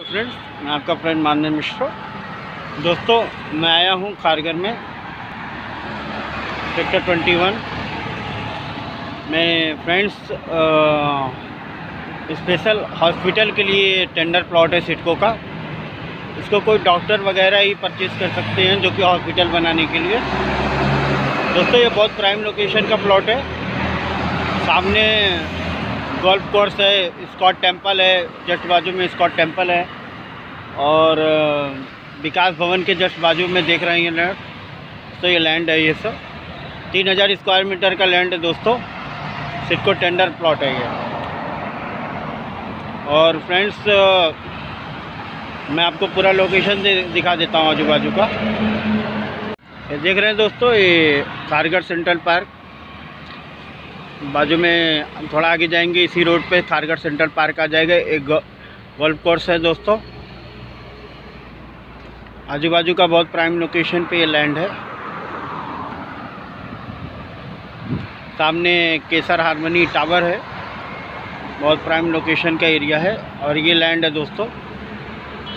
Friends मैं आपका friend मानन मिश्रा। दोस्तों, मैं आया हूँ खारगर में सेक्टर 21 मैं फ्रेंड्स स्पेशल हॉस्पिटल के लिए टेंडर प्लॉट है सिटको का। इसको कोई डॉक्टर वगैरह ही परचेज़ कर सकते हैं जो कि हॉस्पिटल बनाने के लिए। दोस्तों, ये बहुत प्राइम लोकेशन का प्लॉट है। सामने गोल्फ कोर्स है स्कॉट टेंपल है जस्ट बाजू में स्कॉट टेंपल है। और विकास भवन के जस्ट बाजू में देख रहे हैं लैंड तो ये लैंड है ये सब। तीन हज़ार स्क्वायर मीटर का लैंड है दोस्तों। सिटको टेंडर प्लॉट है ये। और फ्रेंड्स मैं आपको पूरा लोकेशन दे, दिखा देता हूँ आजू बाजू का। ये देख रहे हैं दोस्तों ये कारगर सेंट्रल पार्क बाजू में थोड़ा आगे जाएँगे, इसी रोड पे थारगढ़ सेंट्रल पार्क आ जाएगा, एक गोल्फ कोर्स है दोस्तों। आजू बाजू का बहुत प्राइम लोकेशन पे ये लैंड है। सामने केसर हारमोनी टावर है। बहुत प्राइम लोकेशन का एरिया है और ये लैंड है दोस्तों।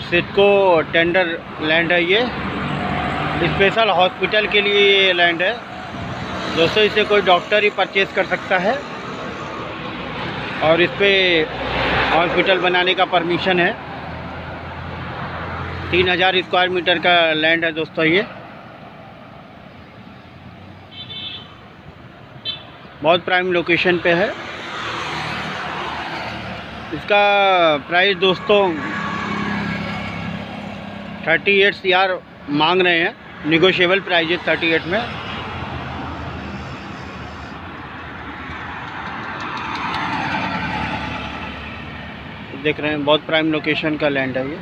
सिटको टेंडर लैंड है ये। स्पेशल हॉस्पिटल के लिए ये लैंड है। दोस्तों, इसे कोई डॉक्टर ही परचेज़ कर सकता है। और इस पर हॉस्पिटल बनाने का परमिशन है। तीन हज़ार स्क्वायर मीटर का लैंड है दोस्तों ये। बहुत प्राइम लोकेशन पे है। इसका प्राइस दोस्तों थर्टी एट सी आर मांग रहे हैं। निगोशिएबल प्राइस है थर्टी एट में। देख रहे हैं बहुत प्राइम लोकेशन का लैंड है ये।